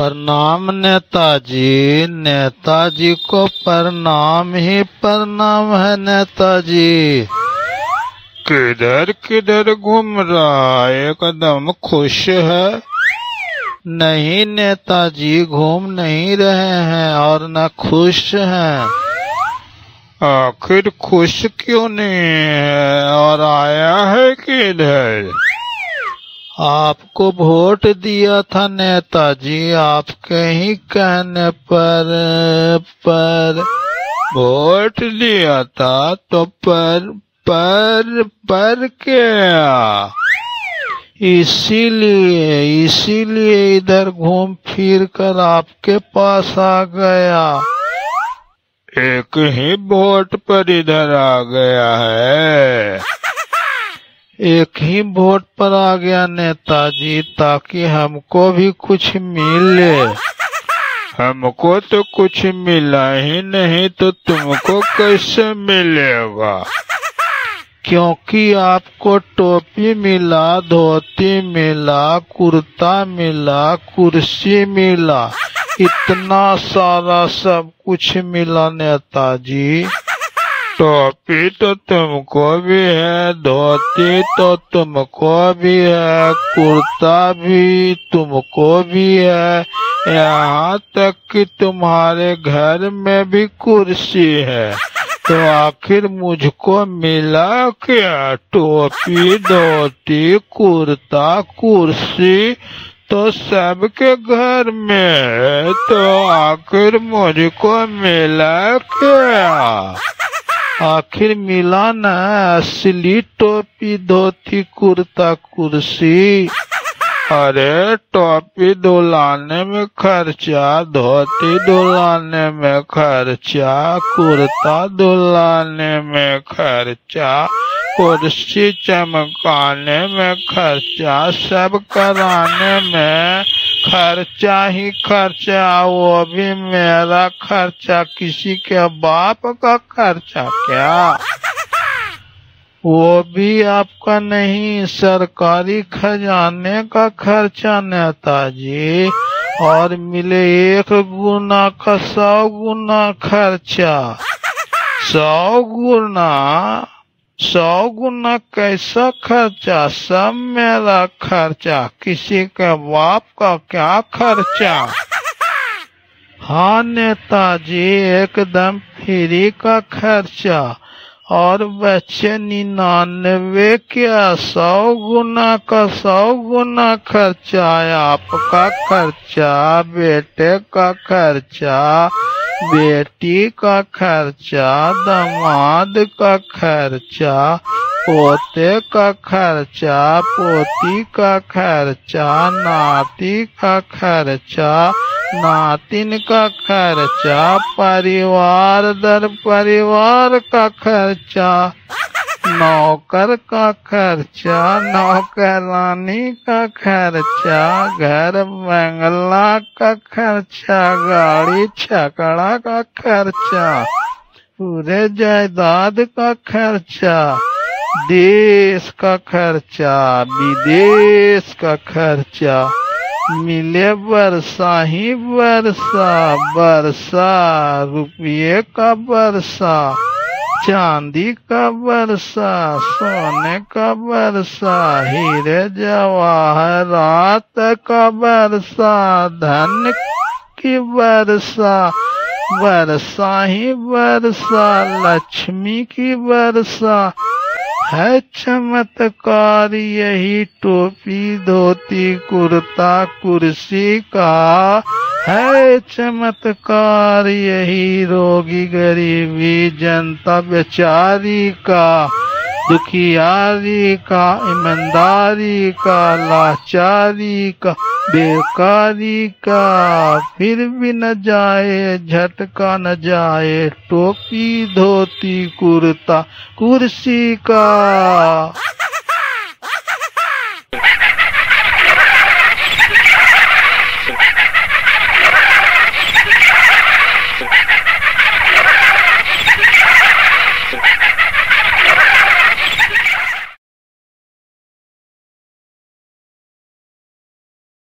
प्रणाम नेताजी नेताजी को प्रणाम ही प्रणाम है नेताजी। किधर किधर घूम रहा है? एकदम खुश है। नहीं नेताजी, घूम नहीं रहे हैं और न खुश हैं। आखिर खुश क्यों नहीं है? और आया है किधर? आपको वोट दिया था नेताजी आपके ही कहने पर पर। वोट दिया था तो पर पर पर क्या? इसीलिए इसीलिए इधर घूम फिर कर आपके पास आ गया। एक ही वोट पर इधर आ गया है। एक ही वोट पर आ गया नेताजी ताकि हमको भी कुछ मिले। हमको तो कुछ मिला ही नहीं तो तुमको कैसे मिलेगा? क्योंकि आपको टोपी मिला, धोती मिला, कुर्ता मिला, कुर्सी मिला। इतना सारा सब कुछ मिला नेताजी। टोपी तो तुमको भी है, धोती तो तुमको भी है, कुर्ता भी तुमको भी है, यहाँ तक कि तुम्हारे घर में भी कुर्सी है। तो आखिर मुझको मिला क्या? टोपी, धोती, कुर्ता, कुर्सी तो सबके घर में तो आखिर मुझको मिला क्या? आखिर मिला न असली टोपी, धोती, कुर्ता, कुर्सी। अरे टोपी दुलाने में खर्चा, धोती दुलाने में खर्चा, कुर्ता दुलाने में खर्चा, कुर्सी चमकाने में खर्चा, सब कराने में खर्चा ही खर्चा, वो भी मेरा खर्चा। किसी के बाप का खर्चा क्या? वो भी आपका नहीं, सरकारी खजाने का खर्चा नेताजी। और मिले एक गुना का सौ गुना खर्चा। सौ गुना? सौ गुना कैसा खर्चा सब मेरा खर्चा, किसी के बाप का क्या खर्चा? हाँ नेताजी, एकदम फ्री का खर्चा। और बच्चे निन्यानवे क्या सौ गुना का सौ गुना खर्चा, आपका खर्चा, बेटे का खर्चा। बेटी का खर्चा, दामाद का खर्चा, पोते का खर्चा, पोती का खर्चा, नाती का खर्चा, नातिन का खर्चा, परिवार दर परिवार का खर्चा। नौकर का खर्चा, नौकरानी का खर्चा, घर बंगला का खर्चा, गाड़ी छकड़ा का खर्चा, पूरे जायदाद का खर्चा, देश का खर्चा, विदेश का खर्चा, मिले वर्षा ही वर्षा वर्षा रुपये का वर्षा चांदी का वर्षा सोने का वर्षा हीरे जवाहरात का वर्षा धन की वर्षा वर्षा ही वर्षा लक्ष्मी की वर्षा है चमत्कार यही टोपी, धोती, कुर्ता, कुर्सी का है चमत्कार यही रोगी गरीबी, जनता बेचारी का, दुखियारी का, ईमानदारी का, लाचारी का, बेकारी का। फिर भी न जाए, झटका न जाए, टोपी, धोती, कुर्ता, कुर्सी का।